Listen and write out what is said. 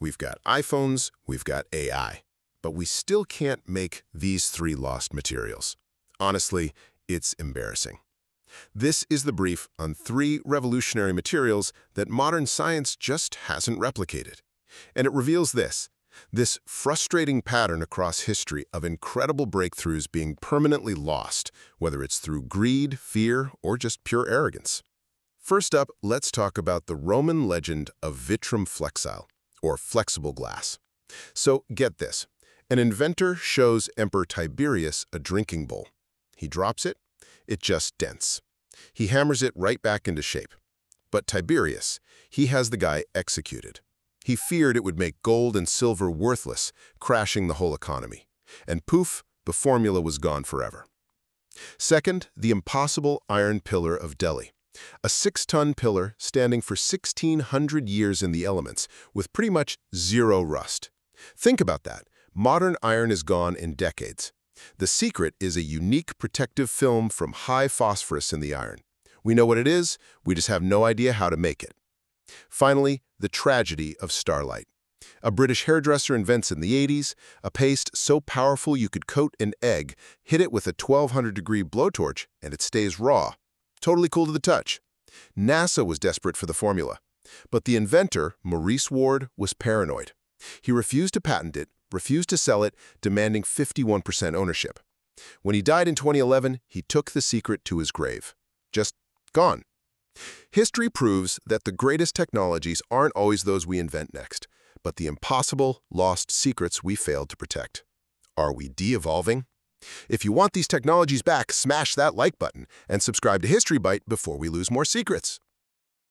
we've got iPhones, we've got AI. But we still can't make these three lost materials. Honestly, it's embarrassing. This is the brief on three revolutionary materials that modern science just hasn't replicated. And it reveals this, this frustrating pattern across history of incredible breakthroughs being permanently lost, whether it's through greed, fear, or just pure arrogance. First up, let's talk about the Roman legend of vitrum flexile, or flexible glass. So get this. An inventor shows Emperor Tiberius a drinking bowl. He drops it, it just dents. He hammers it right back into shape. But Tiberius, he has the guy executed. He feared it would make gold and silver worthless, crashing the whole economy. And poof, the formula was gone forever. Second, the impossible iron pillar of Delhi. A six-ton pillar standing for 1,600 years in the elements, with pretty much zero rust. Think about that. Modern iron is gone in decades. The secret is a unique protective film from high phosphorus in the iron. We know what it is, we just have no idea how to make it. Finally, the tragedy of Starlite. A British hairdresser invents in the 80s a paste so powerful you could coat an egg, hit it with a 1200-degree blowtorch, and it stays raw. Totally cool to the touch. NASA was desperate for the formula. But the inventor, Maurice Ward, was paranoid. He refused to patent it, refused to sell it, demanding 51% ownership. When he died in 2011, he took the secret to his grave. Just gone. History proves that the greatest technologies aren't always those we invent next, but the impossible, lost secrets we failed to protect. Are we de-evolving? If you want these technologies back, smash that like button and subscribe to History Byte before we lose more secrets.